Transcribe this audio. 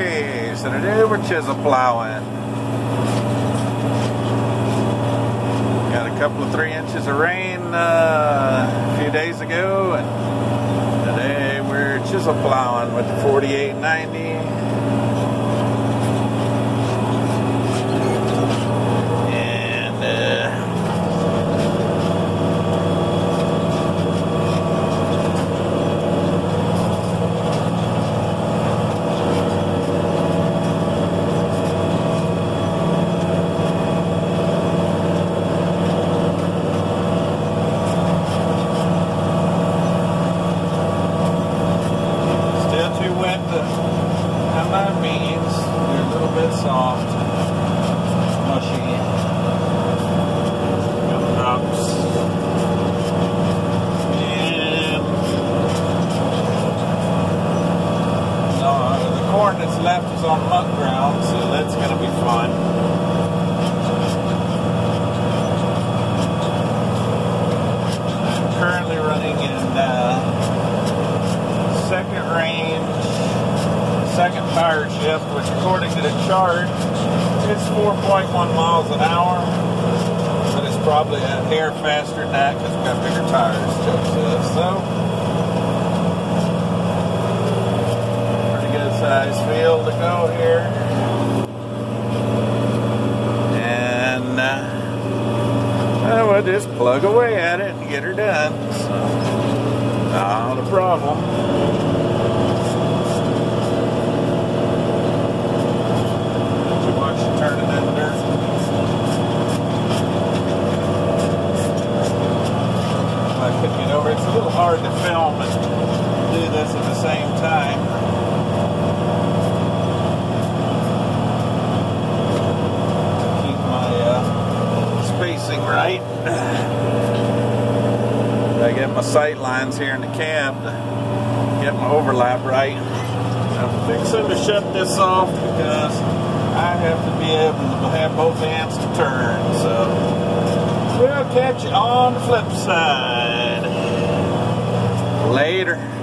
Okay, so today we're chisel plowing. Got a couple of three inches of rain uh, a few days ago, and today we're chisel plowing with the 4890. And uh, Still too wet to have my beans. They're a soft, mushy. The corn that's left is on muck ground, so that's going to be fun. Currently running in uh, second range, tire shift, which according to the chart is 4.1 miles an hour. But it's probably a hair faster than that because we've got bigger tires. Joe. So, pretty good size field to go here. And uh, well, we'll just plug away at it and get her done. So, not a problem. It's a little hard to film and do this at the same time. Keep my uh, spacing right. I get my sight lines here in the cab to get my overlap right. I'm fixing to shut this off because I have to be able to have both hands to turn. So we'll catch you on the flip side. Later.